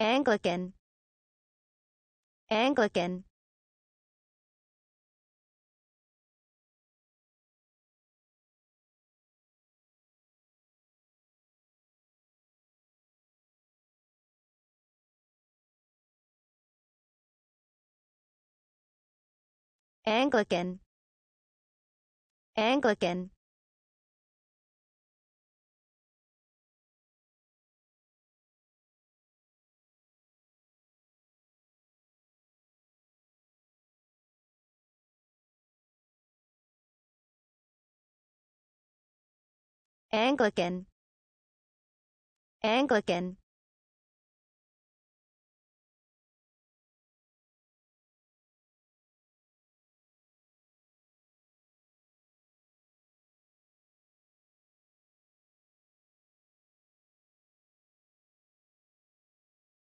Anglican. Anglican. Anglican. Anglican Anglican. Anglican